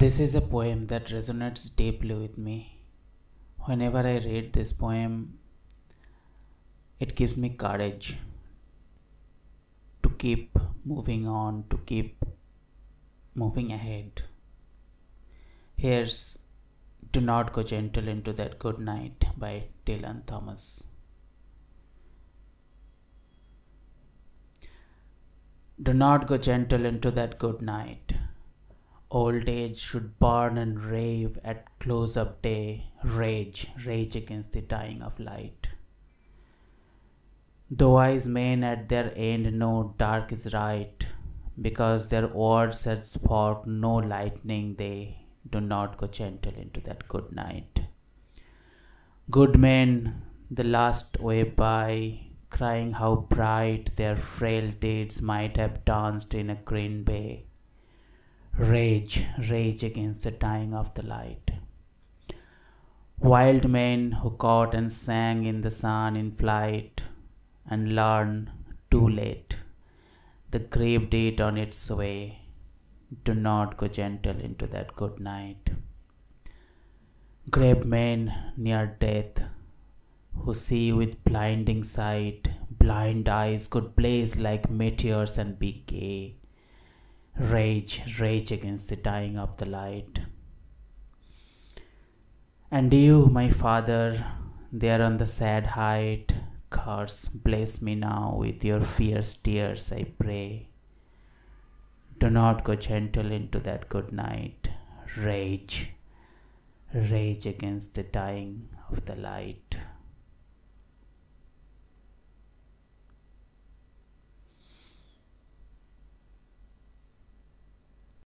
This is a poem that resonates deeply with me. Whenever I read this poem, it gives me courage to keep moving on, to keep moving ahead. Here's Do Not Go Gentle into That Good Night by Dylan Thomas. Do not go gentle into that good night. Old age should burn and rave at close of day, rage, rage against the dying of light. The wise men at their end know dark is right, because their words had sparked no lightning, they do not go gentle into that good night. Good men, the last way by, crying how bright their frail deeds might have danced in a green bay. Rage, rage against the dying of the light. Wild men who caught and sang in the sun in flight and learn too late the grave date on its way. Do not go gentle into that good night. Grave men near death who see with blinding sight, blind eyes could blaze like meteors and be gay. Rage, rage against the dying of the light. And you, my father, there on the sad height, curse, bless me now with your fierce tears, I pray. Do not go gentle into that good night. Rage, rage against the dying of the light.